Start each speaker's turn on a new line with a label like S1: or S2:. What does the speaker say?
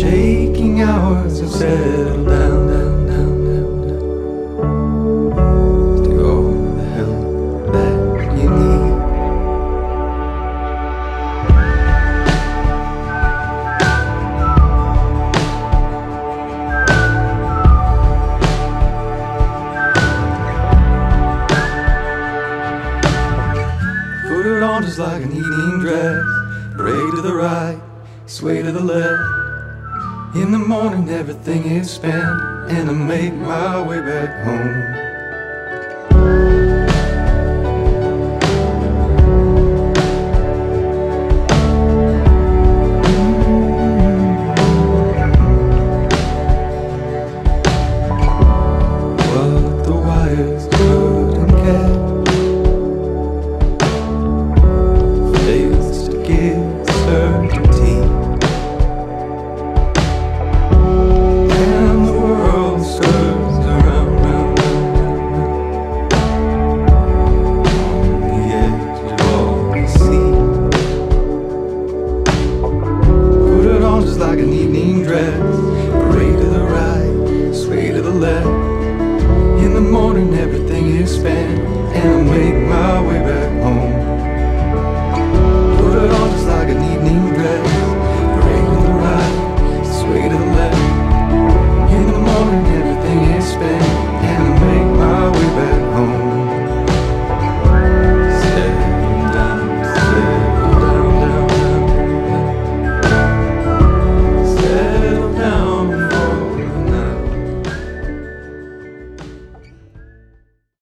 S1: shaking hours have settled down, down, down, down, down. To all the help that you need. Put it on just like an eating dress. Break to the right, sway to the left. In the morning, everything is spent, and I make my way back home. What the wires couldn't catch Just like an evening dress, parade to the right, sway to the left. In the morning, everything is spent, and I make my way